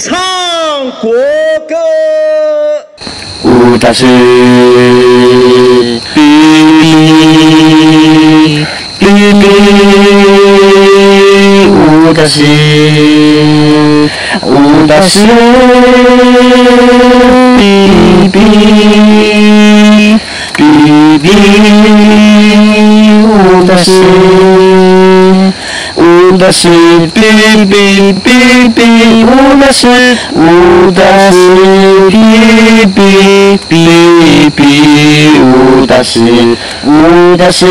唱国歌。五大师，比比比比，五大师，五大师，比比比比，五大师。Udasi, pi, pi, pi, pi, udasi, udasi, pi, pi, pi, pi, udasi, udasi,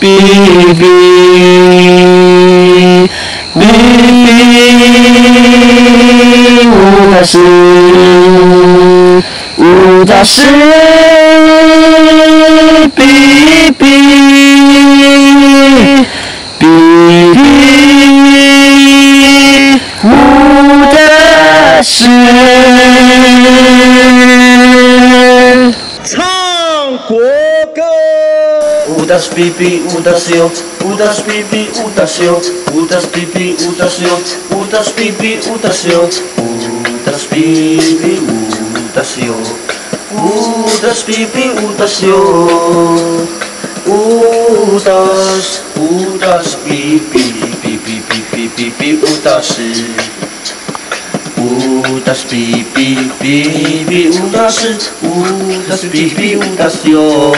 pi, pi, pi, pi, udasi, udasi, pi, pi. Udas pipi, udas yo, udas pipi, utas yo, udas pipi, udas yo, udas pipi, udas yo, udas pipi, utas yo, udas pipi, udas yo, utas, udas pipi, pipi, pipi, pipi, utació. Utas pi pi pi pipi, utas udas pi udas yo.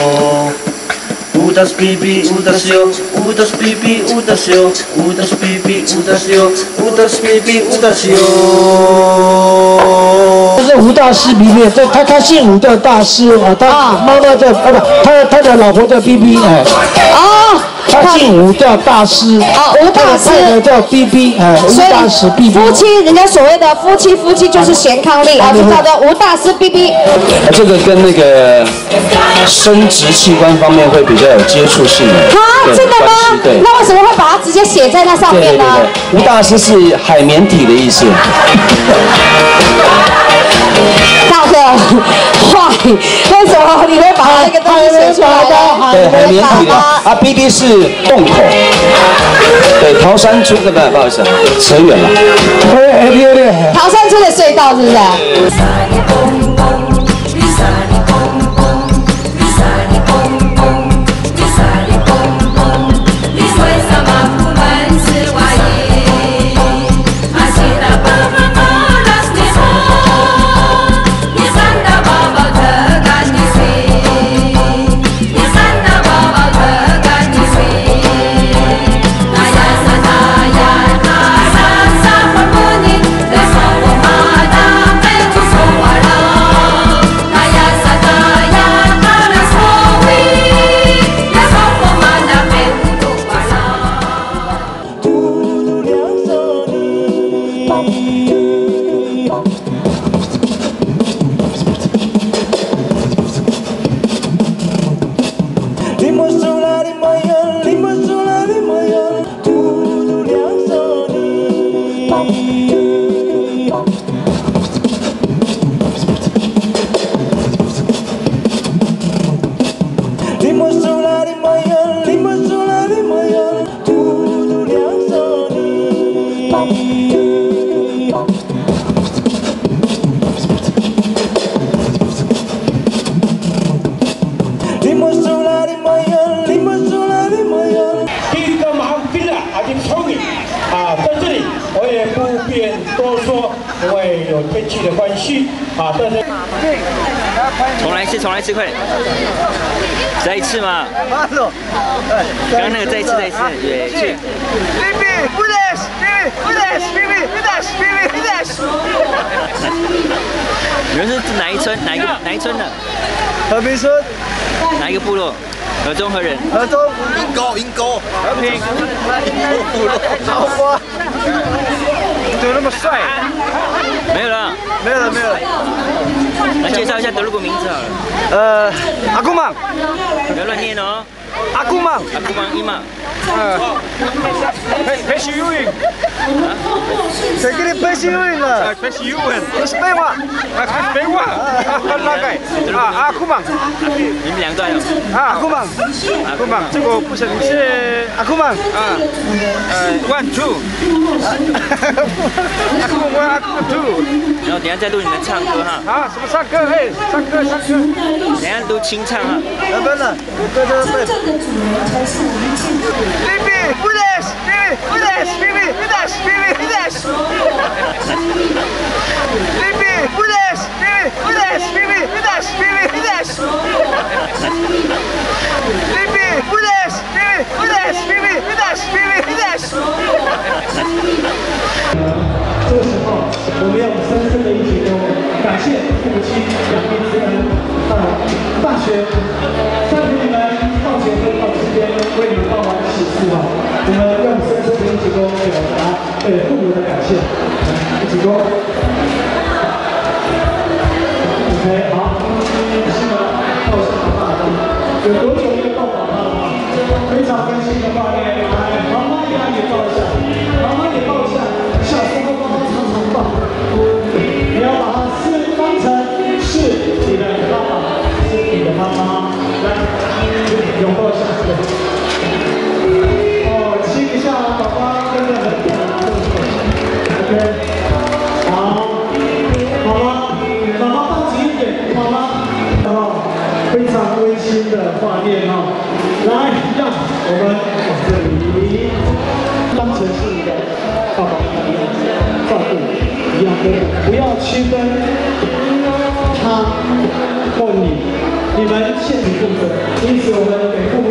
大大师哟五大大师哟大师 bb 五大师哟大师 bb 五大师这是吴大师里面这他他姓吴叫大师啊他妈妈叫啊不他他的老婆叫 bb 哎。啊他姓吴叫大师，啊吴大师叫 B B 哎，吴所大师 B 以 B，夫妻，人家所谓的夫妻，夫妻就是贤伉俪啊，就叫做吴大师 B B。这个跟那个生殖器官方面会比较有接触性的，啊，真的吗？对。那为什么会把它直接写在那上面呢？吴大师是海绵体的意思。大哥，坏，为什么你会把那个？对，海绵体的啊，B B 是洞口。对，桃山村的不不好意思，扯远了。哎哎对对，桃山村的隧道是不是？聪明啊，在这里我也不便多说，因为有天气的关系啊，但是。重来一次，重来一次，快点！再一次嘛。刚刚那个再一次，再一次，对，去。你们是哪一村？哪一个哪一村的？和平村。哪一个部落？河中何人？河中。银沟，银沟。和平。部落。桃花。怎么那么帅？没有了。没有了，没有了。来介绍一下德鲁古名字好了。呃，阿公嘛。不要乱念哦。阿姑嘛，阿姑忙伊嘛，陪陪徐游泳，谁给你陪徐游泳了？陪徐游泳，不是陪我，啊，陪我，那个，啊，阿姑嘛，你们两个。啊，阿姑嘛，阿姑嘛，这个不是你是阿姑嘛，啊，呃，one two，阿姑 one 阿姑 two，然后等一下再录你们唱歌哈，啊，什么这个时候，我们要深深的一起说，感谢父母亲两边之恩。啊，大学赞助你们放学和考试间为你们帮忙洗漱啊，我们用深深的一起说表达对父母的感谢，一起说。OK，好，新闻报上爸爸，有多久没有抱爸爸了？非常温馨的画面，来，你的爸爸，是你的妈妈，来，拥抱一下，哦，亲一下宝宝，真的很漂亮，OK，好，妈妈，妈妈放近一点，妈妈，哦，非常温馨的画面哦，来，让我们往这里，当成是你的爸爸一样照顾，一样的，不要区分现体共振，因此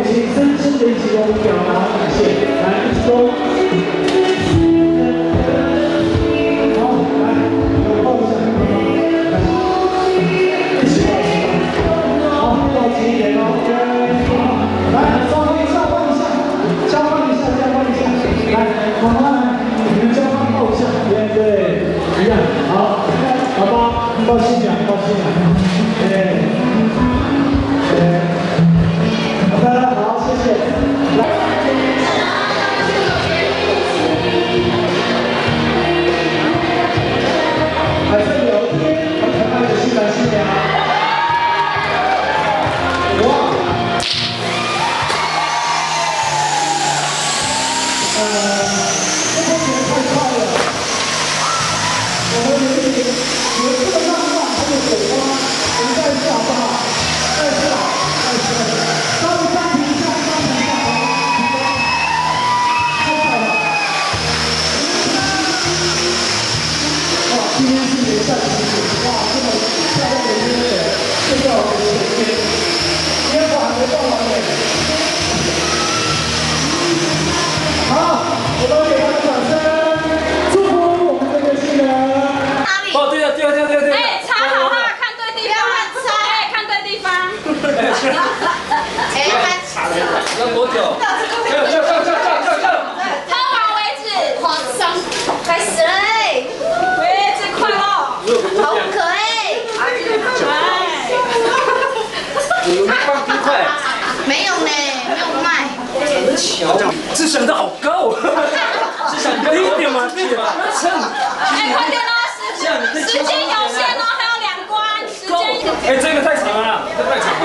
哎，这个太长了，这太长了。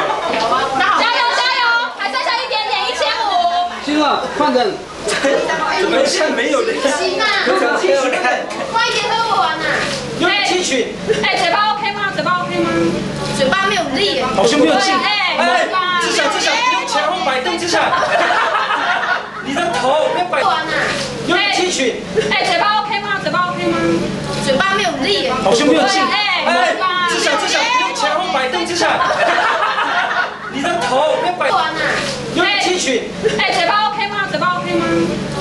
加油加油，还剩下一点点，一千五。行了，换人。怎么现在没有人？行啊，快一点喝不完呐。用气群。哎，嘴巴 OK 吗？嘴巴 OK 吗？嘴巴没有力。好像没有劲。哎，哎，志祥志祥，不用前后摆动，志祥。你的头要摆。用气群。哎，嘴巴 OK 吗？嘴巴 OK 吗？嘴巴没有力。好像没有劲。哎，志祥志祥，摆动，之下。你的头要摆。用气群。哎，嘴巴 OK 吗？嘴巴 OK 吗？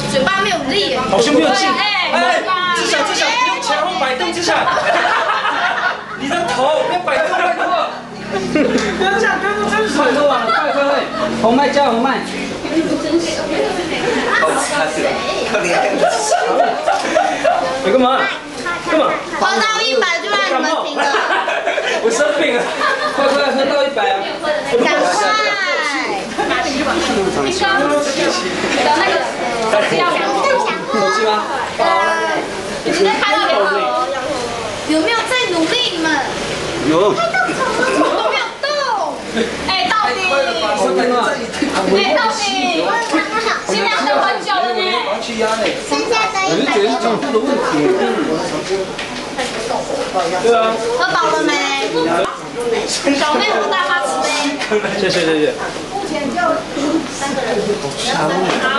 嘴巴没有力。好像没有劲。哎，志祥志祥，不用前后摆动，之下。你的头要摆动，太多。不要这样，跟不真实。快喝完了，快快！红麦加红麦。好差劲，可怜。你？干嘛？喝到一百就让你们停了。我赶，快快喝到一百啊！赶快！的那个手机要手机吗？呃，你今天开到两好，有没有在努力你们？有。都没有动。哎，到底？哎，到底？新娘等很久了呢。剩下的一百多种。对啊。喝饱了没？小妹喝大花池呗。谢 谢谢谢。目前就三个人，然后好，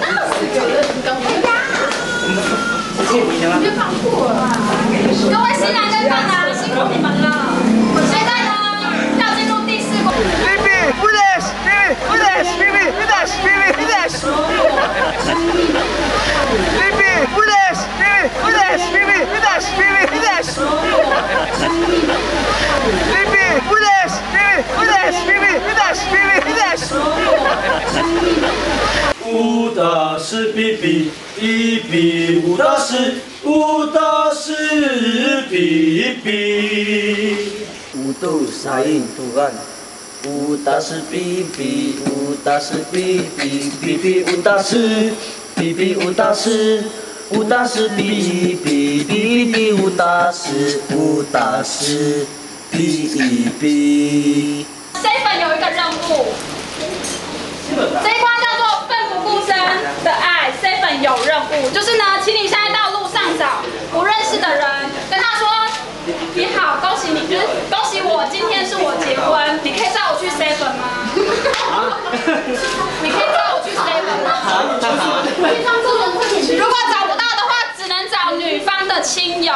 到十九轮更难了。你们就放酷了，各位新来跟上的，辛苦你们了。我期待呢，要进入第四关。皮皮，皮皮，皮皮，皮皮，皮皮，皮皮，皮皮，皮皮。Udesh, Bibi, Udesh, Bibi, Udesh, Bibi, Udesh, Bibi, Udesh, Bibi, Udesh, Bibi, Udesh. 舞蹈是比比比比，舞蹈是舞蹈是比比。五度沙印图案，武大师比比，武大师比比比比武大师，比比武大师，武大师比比比比武大师，武大师比一比。seven 有一个任务，这一关叫做奋不顾身的爱。seven 有任务，就是呢，请你现在到路上找不认识的人，跟他说：“你好，恭喜你，就是恭喜我，今天是我结婚，你可以载我去 seven 吗？你可以载我去 seven 吗？如果找不到的话，只能找女方的亲友。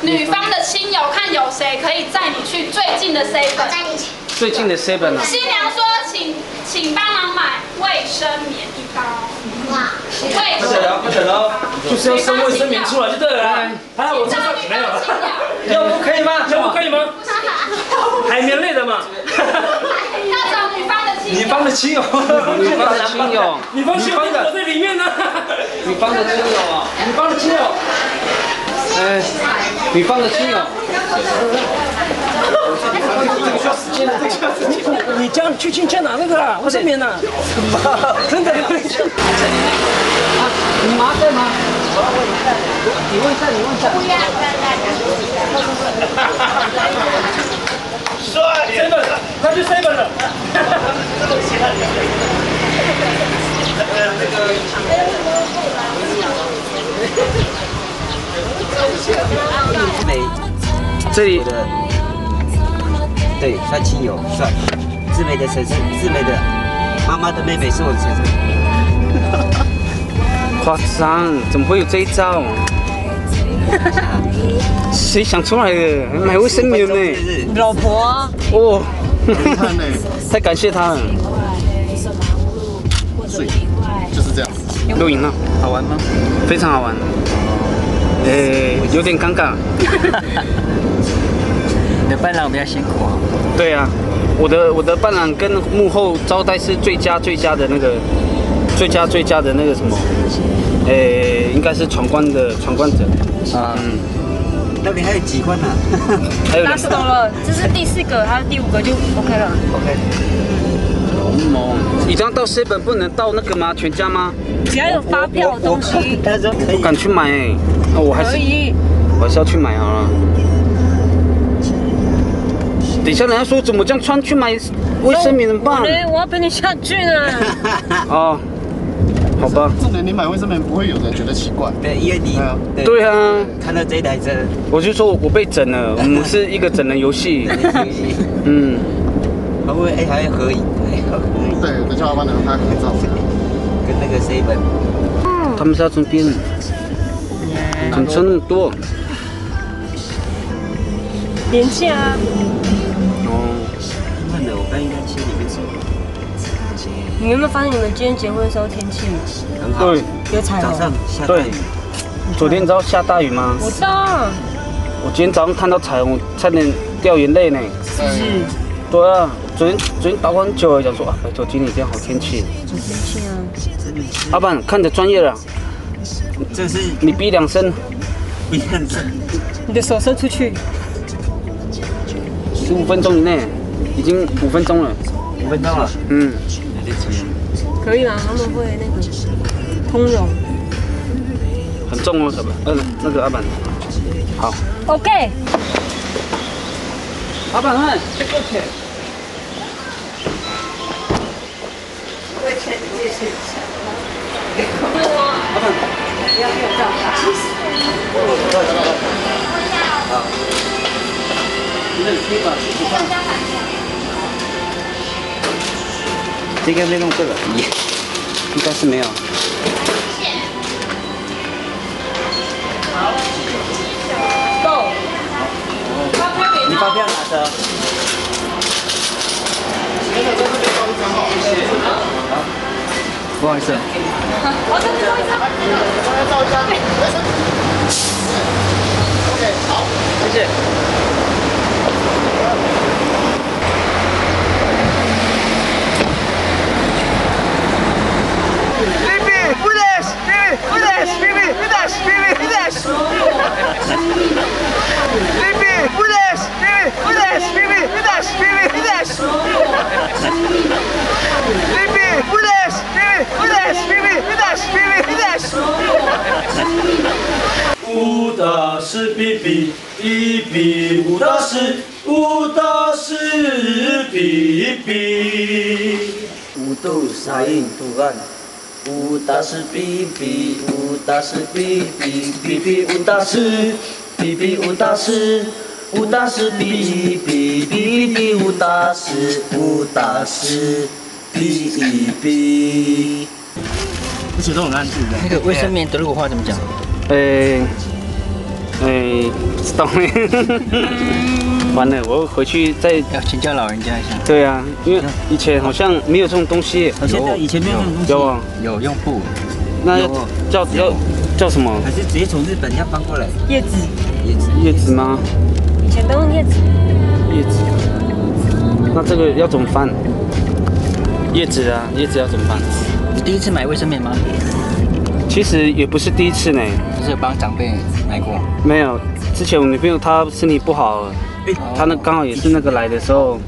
女方的亲友看有谁可以载你去最近的 seven。最近的 Seven 啊，新娘说，请请帮忙买卫生棉一包。哇，卫生不等了，不等了，就是要生卫生棉出来就对了啦。啊，我这没有了。要不可以吗？要不可以吗？海绵类的嘛。要找女方的亲友。女方的亲友，女方的亲友，女方亲友我在里面呢。女方的亲友啊，女方的亲友，哎，女方的亲友，你这样去亲去拿那个啦，卫生棉呐。真的，你麻在吗？你问一下，你问一下。帅，seven，他去 seven 了。美这里的，对，算亲友，算自美的城市，自美的妈妈的妹妹是我的婶婶。夸张，怎么会有这一招？谁想出来的？买卫生棉呢？老婆，哦，太感谢他了。这样。录影了，好玩吗？非常好玩。诶，有点尴尬。你的伴郎比较辛苦啊。对啊，我的我的伴郎跟幕后招待是最佳最佳的那个最佳最佳的那个什么，诶，应该是闯关的闯关者。啊，嗯，那边还有几关呢？还有那两 懂了，这是第四个，还有第五个就 OK 了。OK，哦，你这样到 seven 不能到那个吗？全家吗？只要有发票的东西，他说可以。我敢去买哎，那我还是可以。我还是要去买好了。等一下人家说怎么这样穿去买卫生棉怎么办？对，我要陪你下去呢。哦，好吧。重点你买卫生棉不会有人觉得奇怪。对，因为你对对啊，看到这台车，我就说我被整了，我们是一个整人游戏。嗯，还会哎还要合影？哎合影对，等下要帮你们拍合照。跟那个 seven。他们是要从边，怎么车那么多？廉价啊，哦，慢的，我刚应该切里面走。你有没有发现你们今天结婚的时候天气很好。对有彩虹？早上下大对雨，，昨天知道下大雨吗？我知道，我今天早上看到彩虹，差点掉眼泪呢。是？对啊，昨天昨天打完球了，想说啊，拜托今天一定要好天气。好天气啊。真的是，老板看着专业了，这是你逼两声，逼两声。你的手伸出去，十五分钟以内，已经五分钟了。五分钟了，嗯，来得及。可以吗？他们会那个通融。很重哦，小板，呃，那个阿板，好，OK，老板们，这个钱。这个没弄这个，应应该是没有。你发票拿着。不好意思。谢谢。Bibi, Udesh, Bibi, Udesh, Bibi, Udesh, Bibi, Udesh. Bibi, Udesh, Bibi, Udesh, Bibi, Udesh, Bibi, Udesh. Bibi, Udesh, Bibi, Udesh, Bibi, Udesh, Bibi, Udesh. 武大师比比比比，武大师武大师比比。五度沙印图案，五大师比比，五大师比比比比，五大师比比，五大师，五大师比比比比，五大师，五大师比比。而且都很安静的。那个卫生棉德鲁话怎么讲？诶、诶、不知道完了，我回去再要请教老人家一下。对啊，因为以前好像没有这种东西。哦现在以前没有这种东西有啊，有用布。那有啊叫叫叫什么？还是直接从日本要搬过来？叶子，叶子。叶子吗？以前都用叶子。叶子。那这个要怎么翻？叶子啊，叶子要怎么翻？你第一次买卫生棉吗？其实也不是第一次呢。就是帮长辈买过。没有，之前我女朋友她身体不好，她那刚好也是那个来的时候，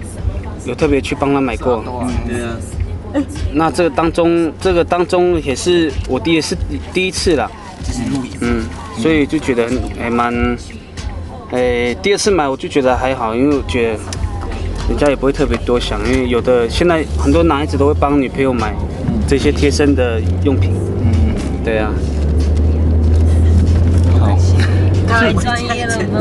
有特别去帮她买过。对啊。那这个当中，这个当中也是我第一是第一次啦。嗯，所以就觉得还蛮，哎，第二次买我就觉得还好，因为我觉得人家也不会特别多想，因为有的现在很多男孩子都会帮女朋友买这些贴身的用品。嗯，对啊。好。太专业了吗？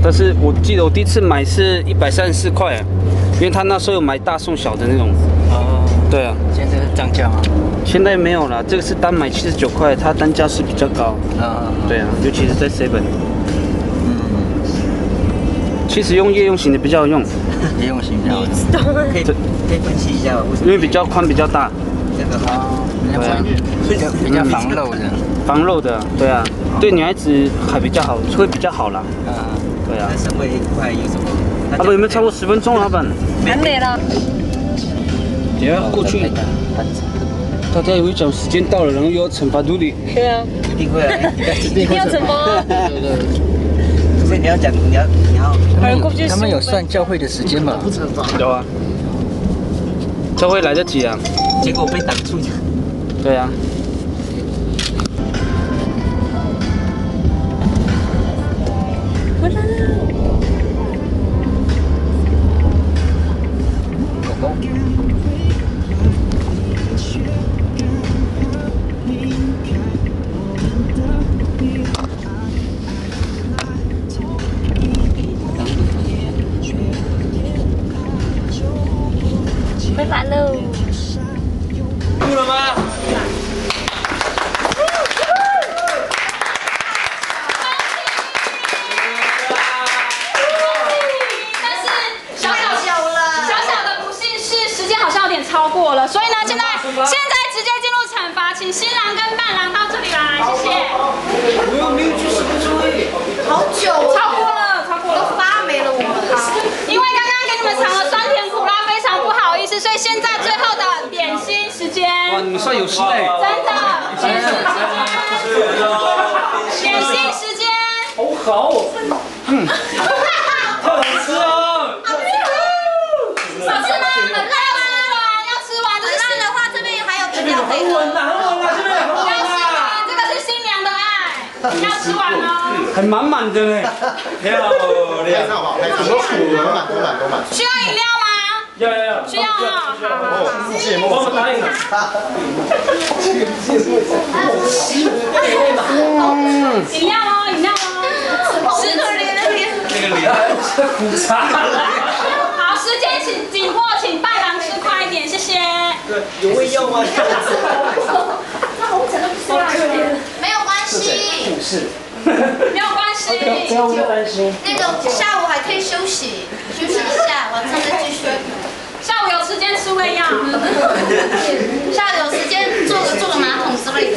但是我记得我第一次买是一百三十四块，因为他那时候有买大送小的那种。哦。对啊。现在是涨价吗？现在没有了，这个是单买七十九块，它单价是比较高。啊。对啊，尤其是在 Seven。嗯。其实用夜用型的比较有用。夜用型比较好。可以可以分析一下为什么？因为比较宽比较大。这个哦，比较比较防漏的。防漏的，对啊，对女孩子还比较好，会比较好啦。啊。对啊。那身为一块有什么？老板有没有超过十分钟啊，老板？很美了。也要过去。大家以为讲时间到了，然后又要惩罚杜丽。对啊。一定会啊，一定要惩罚。对对对。所以你要讲，你要你要。他们有算教会的时间吗？有啊。教会来得及啊。结果被挡住了。对啊。吃完哦。很满满的呢，漂亮。拍照吧，拍照。多满多满多满。需要饮料吗？要要要。需要啊，好好好。帮我答应了。饮料哦，饮料哦。石头脸的脸。那个脸是苦茶。好，时间请紧迫，请伴郎吃快一点，谢谢。对，有胃药吗？那红尘都不需要没有关系。是。没有关系。那个下午还可以休息，休息一下，晚上再继续。下午有时间吃胃药。下午有时间做个做个马桶之类的。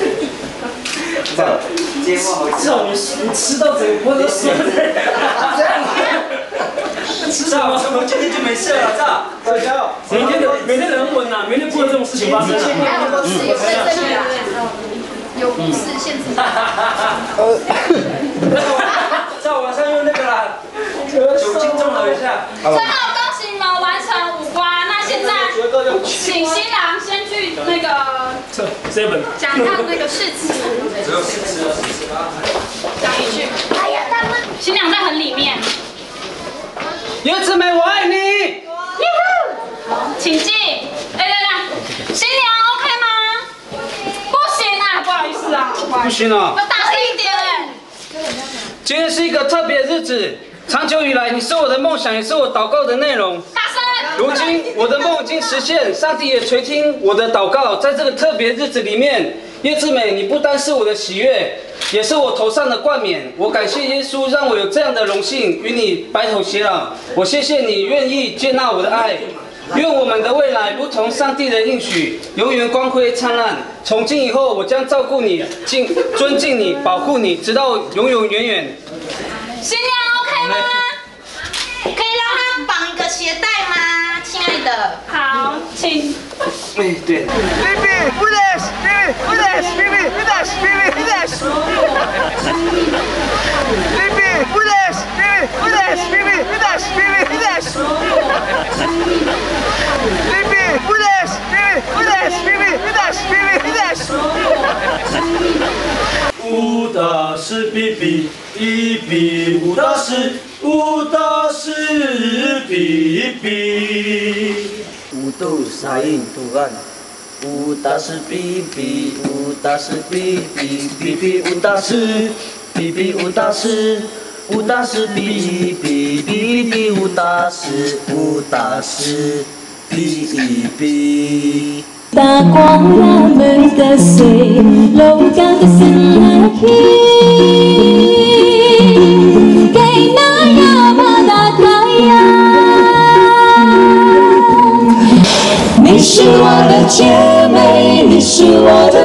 接话好。至少你你吃到整个锅都酸了。这样。吃什么？我今天就没事了，这样。加油！明天的明天的很稳呐，明天不会有这种事情发生了。有故事现实。在晚上用那个啦，酒精中和一下。最后恭喜你们完成五关，那现在请新郎先去那个 seven 讲一下那个誓词。只有试吃了，试吃了。讲一句。哎呀，他们新娘在很里面。叶子梅，我爱你。好，请进。来来来，新娘啊，不行啊。要大声一点。今天是一个特别日子，长久以来你是我的梦想，也是我祷告的内容。大声。如今我的梦已经实现，上帝也垂听我的祷告。在这个特别日子里面，叶志美，你不单是我的喜悦，也是我头上的冠冕。我感谢耶稣，让我有这样的荣幸与你白头偕老。我谢谢你愿意接纳我的爱。愿我们的未来如同上帝的应许，永远光辉灿烂。从今以后，我将照顾你、敬尊敬你、保护你，直到永永远远。新娘 OK 吗？可以让他绑一个鞋带吗，亲爱的？好，请。哎，对。Baby, baby, baby, baby, this. Baby, do this, baby, do this, baby, do this, baby, do this. Baby, do this, baby, do this, baby, do this, baby, do this. 武大师比比比比，武大师武大师。五度沙印图案，五大师五大师比比比比，五大师五大师，五大师比比比比五大师，五大师滴一滴打光呀门的水流干的心儿一给那呀么大太阳你是我的姐妹你是我的